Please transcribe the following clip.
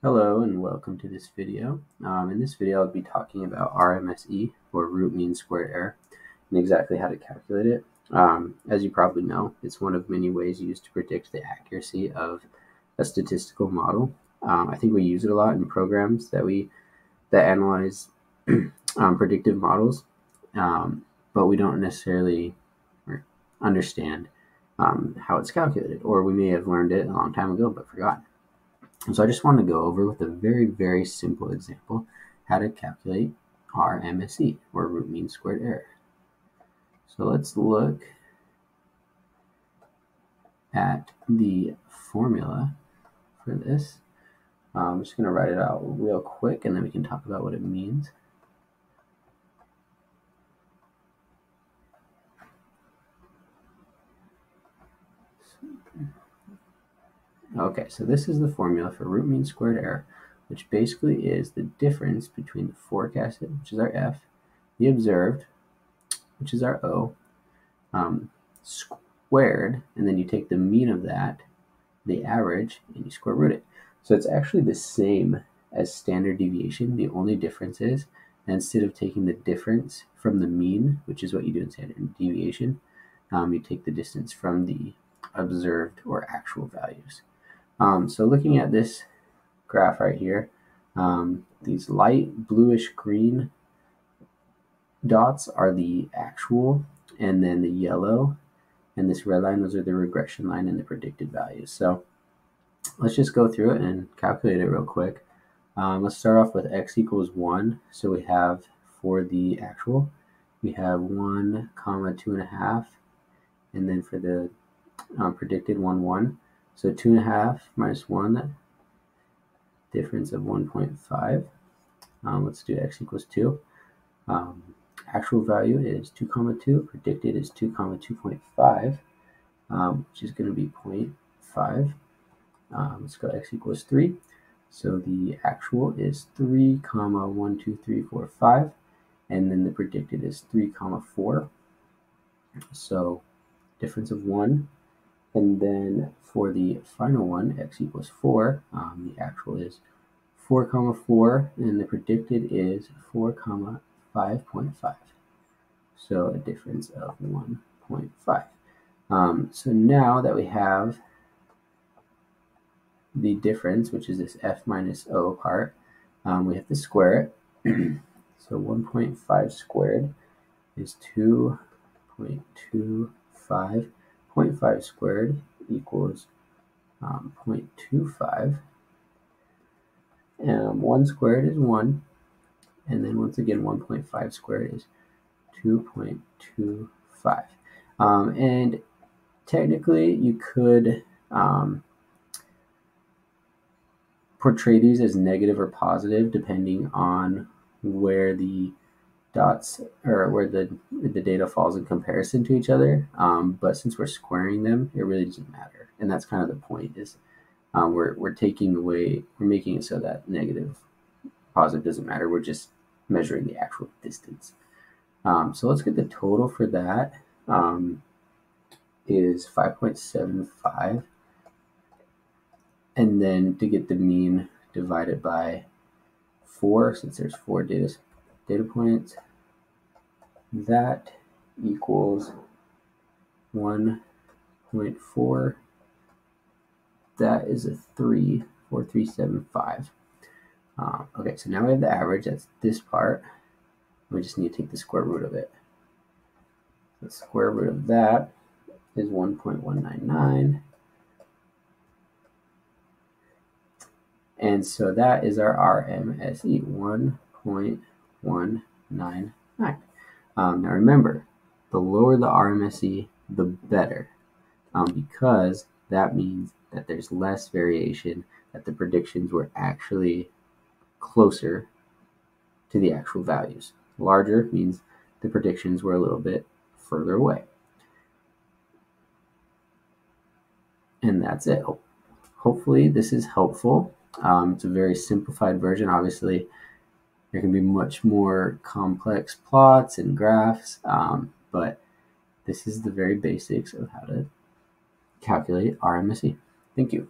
Hello and welcome to this video. Um, in this video I'll be talking about RMSE or root mean squared error and exactly how to calculate it. Um, as you probably know, it's one of many ways used to predict the accuracy of a statistical model. Um, I think we use it a lot in programs that we that analyze um, predictive models, um, but we don't necessarily understand um, how it's calculated, or we may have learned it a long time ago but forgotten. And so I just want to go over with a very, very simple example how to calculate RMSE, or root mean squared error. So let's look at the formula for this. Uh, I'm just going to write it out real quick and then we can talk about what it means. Okay, so this is the formula for root mean squared error, which basically is the difference between the forecasted, which is our F, the observed, which is our O, um, squared, and then you take the mean of that, the average, and you square root it. So it's actually the same as standard deviation. The only difference is instead of taking the difference from the mean, which is what you do in standard deviation, um, you take the distance from the observed or actual values. Um, so looking at this graph right here, um, these light bluish green dots are the actual, and then the yellow and this red line, those are the regression line and the predicted values. So let's just go through it and calculate it real quick. Um, let's start off with x equals 1. So we have for the actual, we have 1 comma 2.5, and then for the um, predicted 1, 1. So 2.5 minus 1, difference of 1.5. Um, let's do x equals 2. Um, actual value is 2 comma 2, predicted is 2 comma 2.5, um, which is going to be 0.5. Um, let's go x equals 3. So the actual is 3 comma 1, 2, 3, 4, 5, and then the predicted is 3 comma 4. So difference of 1 and then for the final one, x equals 4, um, the actual is 4 comma 4, and the predicted is 4 comma 5.5. So a difference of 1.5. Um, so now that we have the difference, which is this f minus o part, um, we have to square it. so 1.5 squared is 2.25 0.5 squared equals um, 0.25. And 1 squared is 1. And then once again, 1.5 squared is 2.25. Um, and technically, you could um, portray these as negative or positive depending on where the dots or where the the data falls in comparison to each other. Um, but since we're squaring them, it really doesn't matter, and that's kind of the point. Is um, we're we're taking away, we're making it so that negative, positive doesn't matter. We're just measuring the actual distance. Um, so let's get the total for that. Um, is 5.75 and then to get the mean divided by 4 since there's four data data points that equals 1.4. That is a 3, 4375. Uh, okay, so now we have the average, that's this part. We just need to take the square root of it. The square root of that is 1.199. And so that is our RMSE, 1.199. Um, now remember, the lower the RMSE, the better, um, because that means that there's less variation, that the predictions were actually closer to the actual values. Larger means the predictions were a little bit further away. And that's it. Hopefully, this is helpful. Um, it's a very simplified version. Obviously, there can be much more complex plots and graphs, um, but this is the very basics of how to calculate RMSE. Thank you.